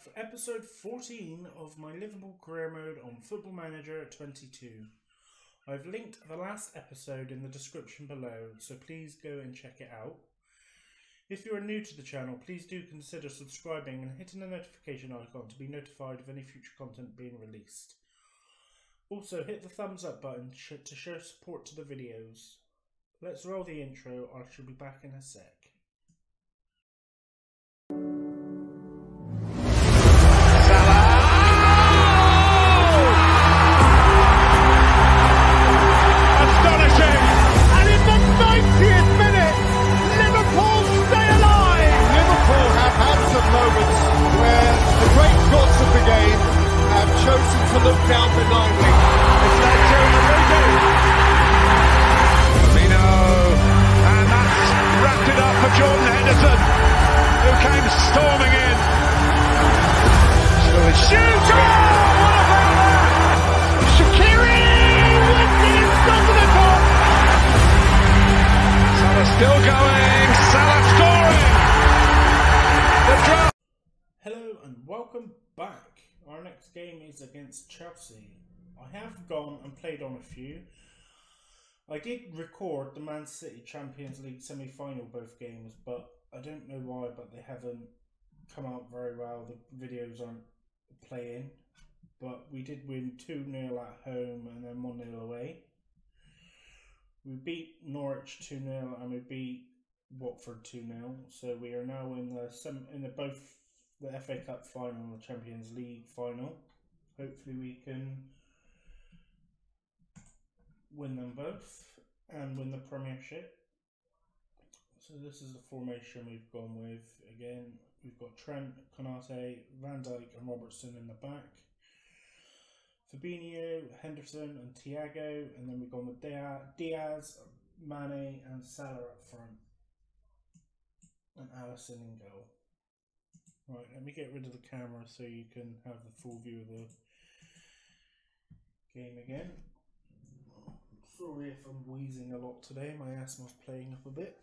for episode 14 of my Liverpool career mode on Football Manager 22. I've linked the last episode in the description below, so please go and check it out. If you are new to the channel, please do consider subscribing and hitting the notification icon to be notified of any future content being released. Also, hit the thumbs up button to show support to the videos. Let's roll the intro, I shall be back in a sec. Welcome back. Our next game is against Chelsea. I have gone and played on a few. I did record the Man City Champions League semi final both games, but I don't know why, but they haven't come out very well. The videos aren't playing. But we did win 2 0 at home and then 1 0 away. We beat Norwich 2 0 and we beat Watford 2 0. So we are now in the sem- in the both the FA Cup final the Champions League final. Hopefully we can win them both and win the Premiership. So this is the formation we've gone with. Again, we've got Trent, Konate, Van Dijk and Robertson in the back. Fabinho, Henderson and Thiago, and then we've gone with Diaz, Mane and Salah up front. And Alisson in goal. Right, let me get rid of the camera so you can have the full view of the game again. Sorry if I'm wheezing a lot today, my asthma's playing up a bit.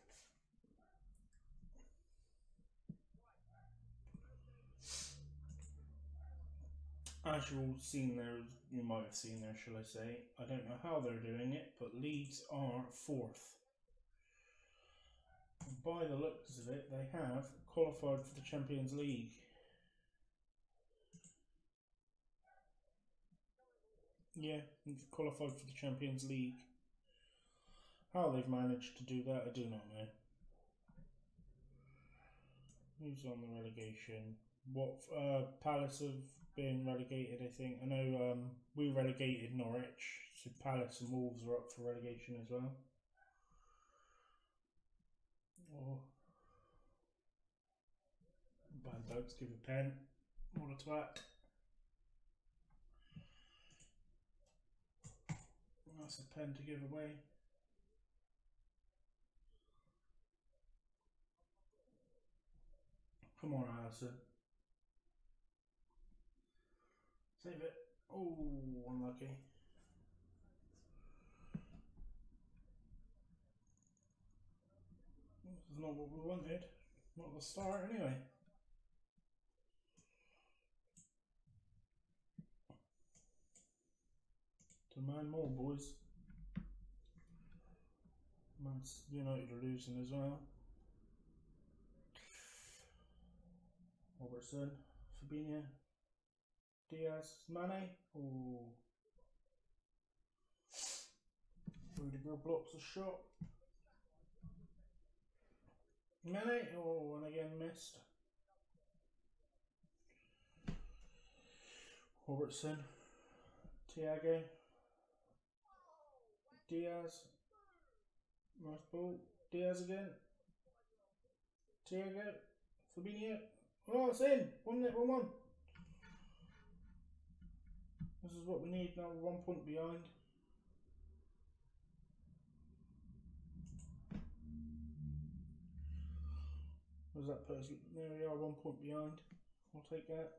As you all seen there, you might have seen there, shall I say. I don't know how they're doing it, but Leeds are fourth. By the looks of it, they have qualified for the Champions League. Yeah, they've qualified for the Champions League. How they've managed to do that, I do not know. Who's on the relegation? What uh, Palace have been relegated? I think I know. Um, we relegated Norwich, so Palace and Wolves are up for relegation as well. Van Dijk's give a pen. What a twat. That's a pen to give away. Come on, Alisson. Save it. Oh, unlucky. Is not what we wanted. Not the start, anyway. Demand more, boys. Man United are losing as well. Robertson, Fabinho, Diaz, Mane. Oh. Rudiger blocks a shot. Mane. Oh, and again missed. Robertson, Thiago, Diaz. Nice ball. Diaz again. Thiago, Fabinho. Oh, it's in. One net, one one. This is what we need now. One point behind. Was that person? There we are, one point behind. I'll take that.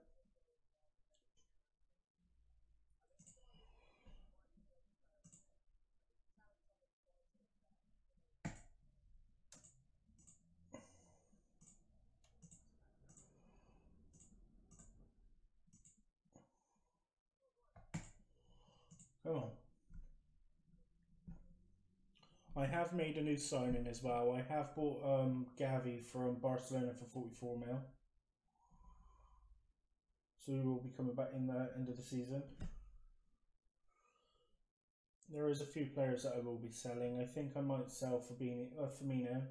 Come on. I have made a new signing as well. I have bought um, Gavi from Barcelona for 44 mil. So he will be coming back in the end of the season. There is a few players that I will be selling. I think I might sell Fabini, uh, Firmino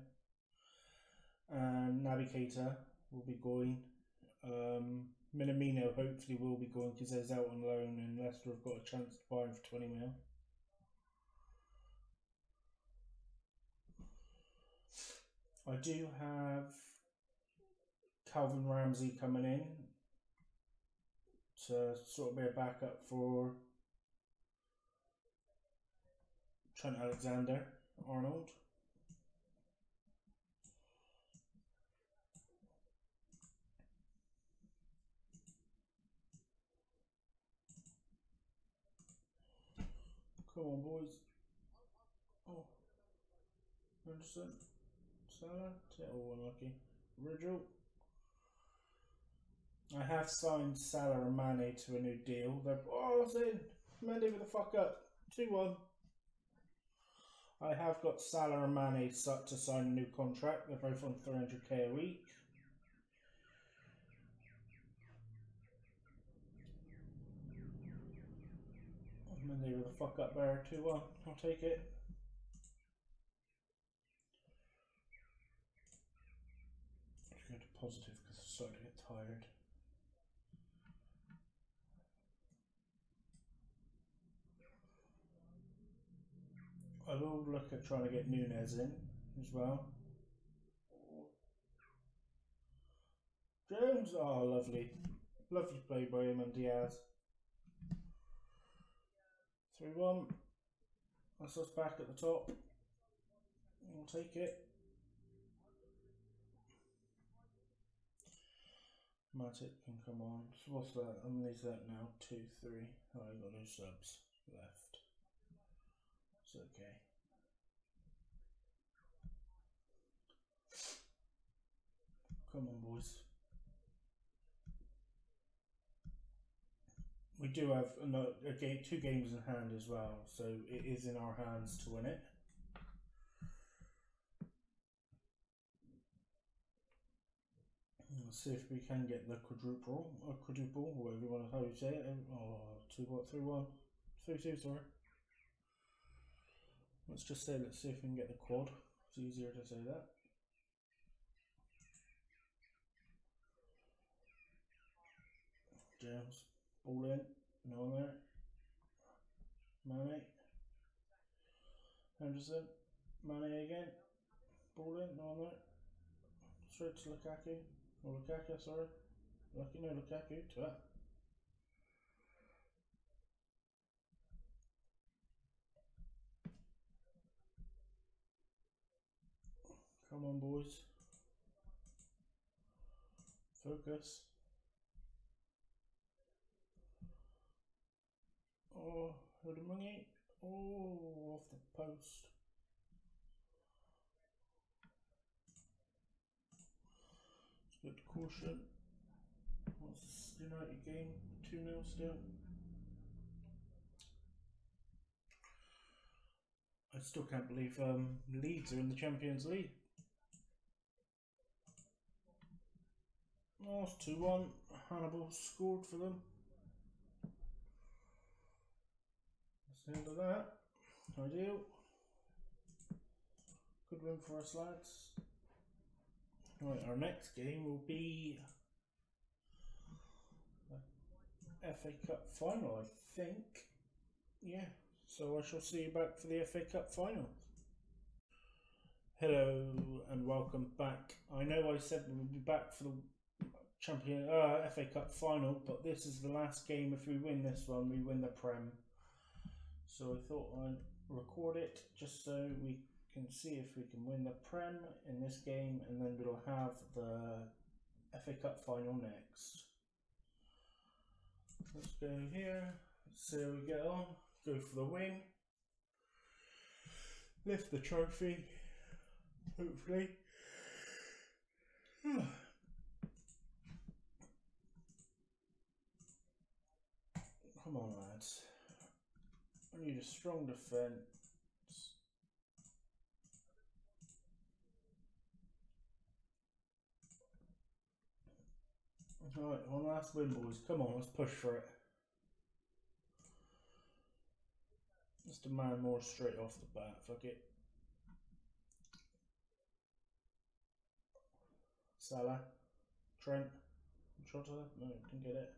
and Naby Keita will be going. Um, Minamino hopefully will be going because he's out on loan and Leicester have got a chance to buy him for 20 mil. I do have Calvin Ramsey coming in to sort of be a backup for Trent Alexander Arnold. Come on, boys. Oh, Henderson, Salah, oh, unlucky. Virgil. I have signed Salah and Mane to a new deal. They're oh, it's in. Mane with the fuck up. Two one. I have got Salah and Mane to sign a new contract. They're both on 300k a week. Mane with the fuck up there. 2 1. I'll take it. Let's go to positive because I'm starting to get tired. I will look at trying to get Nunez in as well. Jones, oh lovely, lovely play by him and Diaz. Three one. That's us back at the top. We'll take it. Matip can come on. So what's that? How many is that now? Two, three. Oh, I got no subs left. It's okay. Come on, boys. We do have another, game, two games in hand as well, so it is in our hands to win it. Let's see if we can get the quadruple, or quadruple, whatever you want to say it. Oh, two what, three one, three two, sorry. Let's just say, let's see if we can get the quad. It's easier to say that. James, ball in, no one there. Mane, Henderson, Mane again, ball in, no one there. Straight to Lukaku, or Lukaku, sorry. Lucky, no Lukaku, to that. Come on, boys. Focus. Oh, Hoodmungy. Oh, off the post. It's good caution. What's this United game? 2 0 still. I still can't believe um, Leeds are in the Champions League. Oh, 2 1. Hannibal scored for them. That's the end of that. Ideal. Good win for us, lads. Right, our next game will be FA Cup final, I think. Yeah, so I shall see you back for the FA Cup final. Hello and welcome back. I know I said we would be back for the champion uh, FA Cup final, but this is the last game. If we win this one, we win the Prem. So I thought I'd record it just so we can see if we can win the Prem in this game, and then we'll have the FA Cup final next. Let's go here. See we get on. Go for the win. Lift the trophy. Hopefully. Come on, lads. I need a strong defence. Alright, one last win, boys. Come on, let's push for it. A man more straight off the bat. Fuck it. Salah. Trent. Jota. No, didn't get it.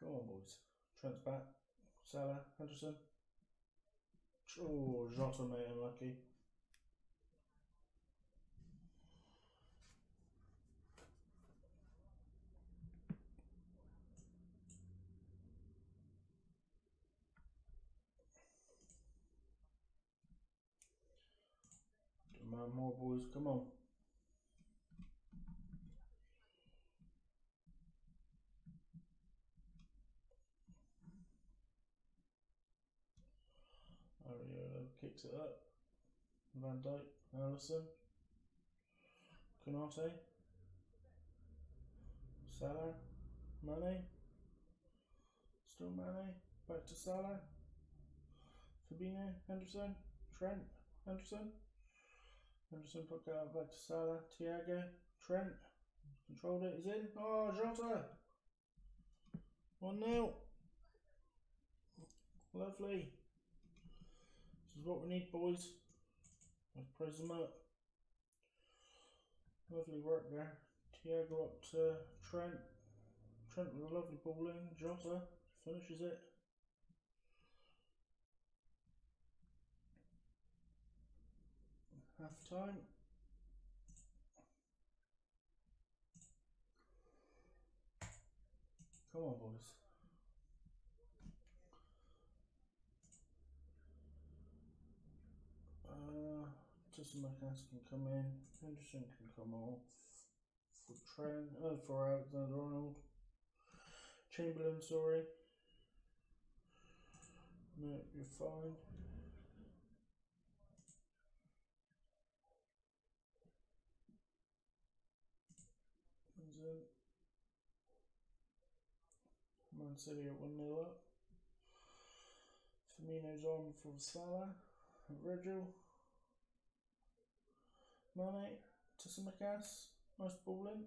Come on, boys. Trent's back. Salah. Henderson. Oh, Jota, mate, unlucky. Come more boys, come on. Areola kicks it up. Van Dijk, Alisson, Konate, Salah, Mane, still Mane, back to Salah, Fabinho, Henderson, Trent, Henderson, Henderson put out back to Salah, Thiago, Trent, controlled it, he's in, oh Jota, 1 0, lovely. This is what we need, boys. Let's press them up. Lovely work there. Thiago up to Trent. Trent with a lovely ball in. Jota finishes it. Half time. Come on, boys. Uh, Tsimikas can come in. Henderson can come off. For Trent, uh, for Alexander Arnold. Chamberlain, sorry. No, you're fine. In. Man City at 1 0 up. Firmino's on for Salah. Virgil. Mane. Tsimikas. Nice ball in.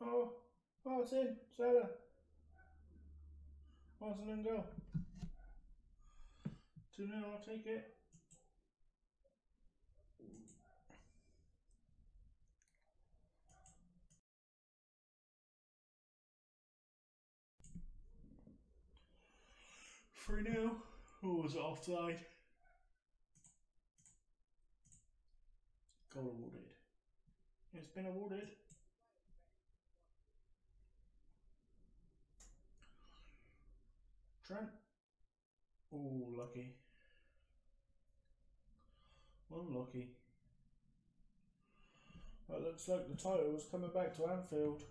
Oh, oh, it's in. Salah. In goal. 2 0, I'll take it. Three 0 Who was offside? Goal awarded. It's been awarded. Trent. Oh, lucky. Unlucky. That looks like the title is coming back to Anfield.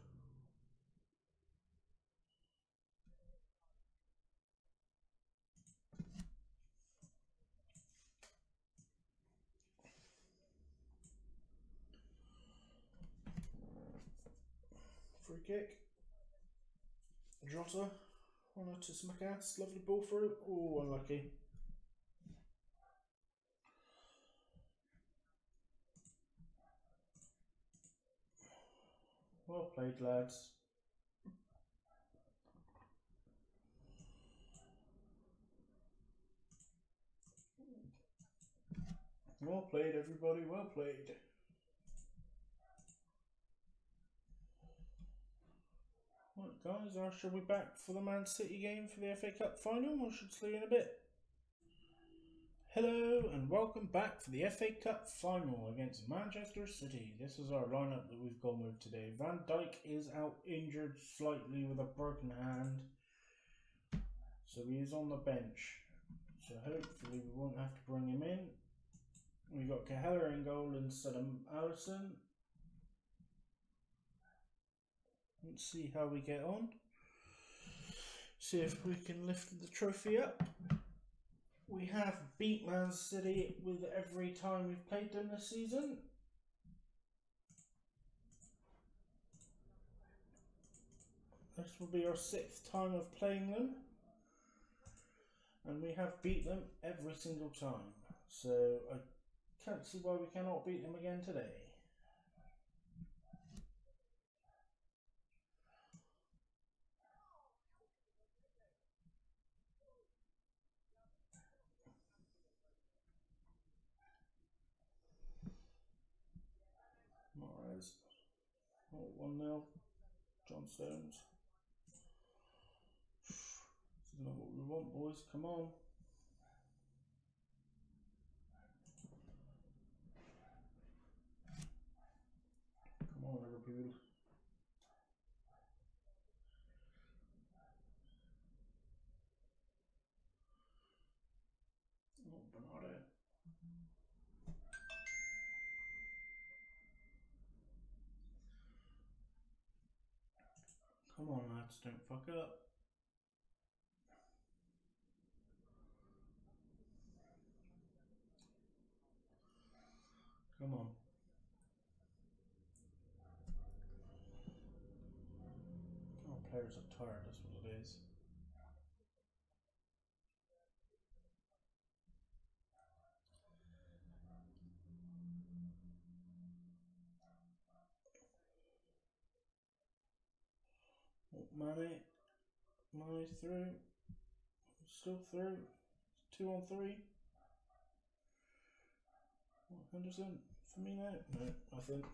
Kick. Jota. On to Smakas. Lovely ball through. Oh, unlucky. Well played, lads. Well played, everybody. Well played. Guys, I shall be back for the Man City game for the FA Cup final. I should see you in a bit. Hello and welcome back for the FA Cup final against Manchester City. This is our lineup that we've gone with today. Van Dijk is out injured slightly with a broken hand, so he is on the bench. So hopefully we won't have to bring him in. We've got Kelleher in goal instead of Alisson. Let's see how we get on. See if we can lift the trophy up. We have beat Man City with every time we've played them this season. This will be our sixth time of playing them. And we have beat them every single time. So I can't see why we cannot beat them again today. Mahrez. Oh, 1 0. John Stones. This is not what we want, boys. Come on. Come on, Liverpool. Oh, Bernardo. Don't fuck up. Come on. Oh, players are tired, that's what it is. Mane, Mane's through, still through, two on three. Henderson, Firmino, no, I think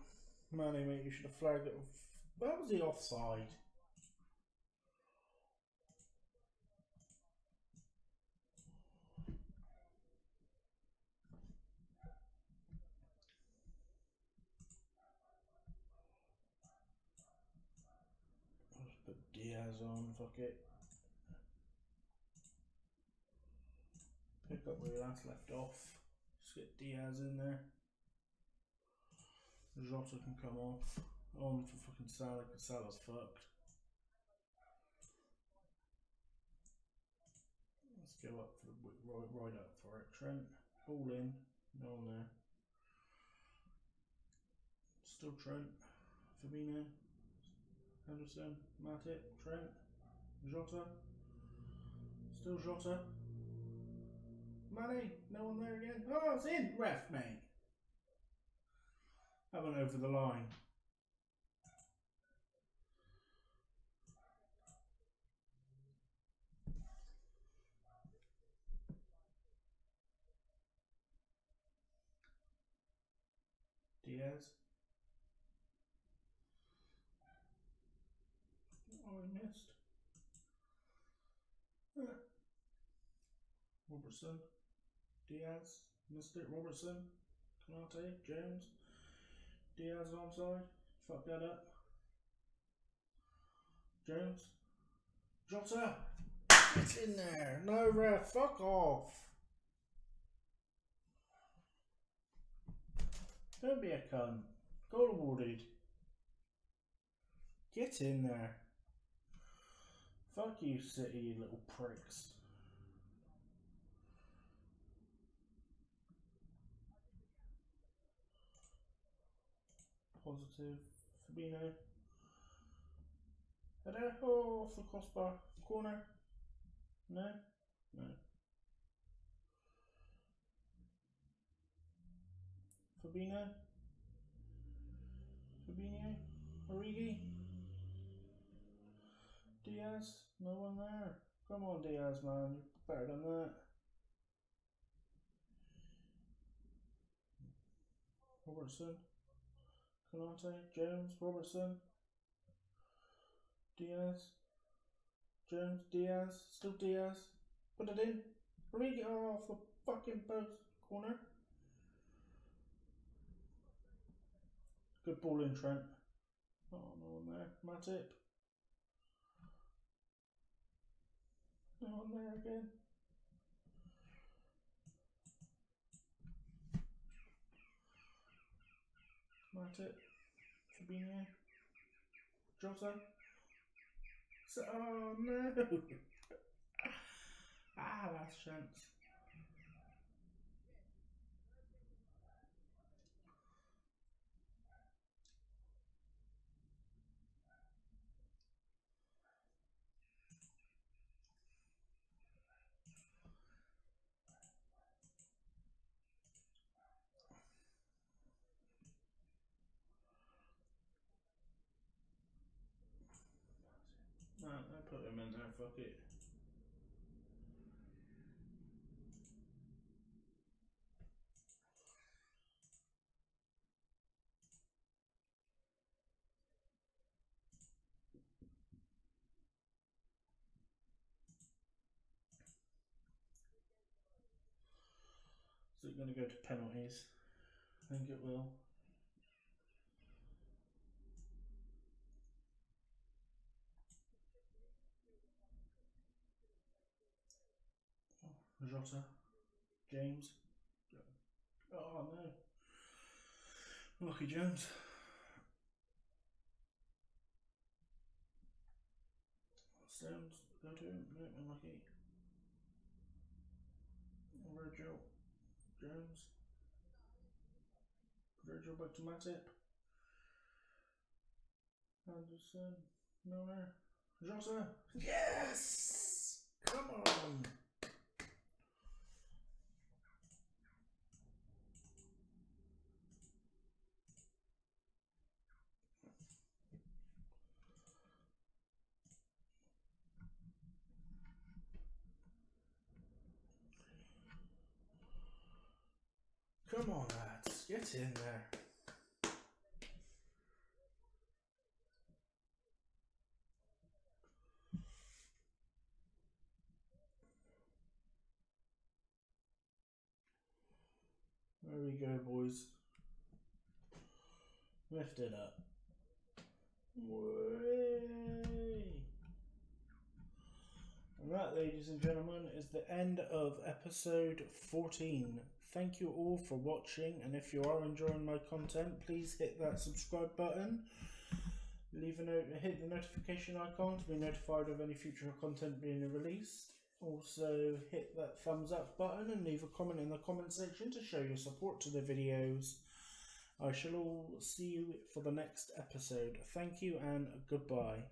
Mane, mate, you should have flagged it. Where was the offside? I'll just Diaz on, fuck it. Pick up where we last left off. Just get Diaz in there. Jota can come off. On for fucking Salah because Salah's fucked. Let's go up for the right, right up for it. Trent, ball in, no one there. Still Trent, Fabinho, Henderson, Matip, Trent, Jota, still Jota. Money, no one there again. Oh, it's in, ref, mate. That went over the line. Diaz. Oh, I missed. Yeah. Robertson. Diaz. It. Robertson. Konate. Jones. Diaz onside. Fuck that up. Jones. Jota. Get in there. No ref. Fuck off. Don't be a cunt. Goal awarded. Get in there. Fuck you, City, you little pricks. Positive. Fabino. Header. Oh, off the crossbar. Corner. No? No. Fabino. Fabinho. Origi. Diaz. No one there. Come on, Diaz, man. You're better than that. Robertson. Konate. Jones. Robertson. Diaz. Jones. Diaz. Still Diaz. Put it in. Origi. Oh, off the fucking post corner. Good ball in, Trent. Oh, no one there. Matip. No one there again. Matip. Fabinho. Jota. So, oh no! ah, last chance. Put him in there, fuck it. Is it going to go to penalties? I think it will. Jota, James. Oh no. Lucky James. Stones, go to him. No, unlucky. Virgil, Jones. Virgil back to Matip. Anderson, Milner. Jota. Yes! Come on! Come on, lads, get in there. There we go, boys. Lift it up. Way. And that, ladies and gentlemen, is the end of episode 14. Thank you all for watching, and if you are enjoying my content, please hit that subscribe button. Leave a note, hit the notification icon to be notified of any future content being released. Also, hit that thumbs up button and leave a comment in the comment section to show your support to the videos. I shall all see you for the next episode. Thank you and goodbye.